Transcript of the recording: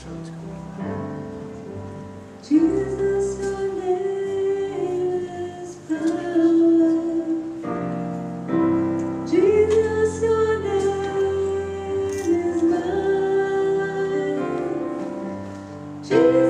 insurance. Jesus, your name is power. Jesus, your name is mine. Jesus.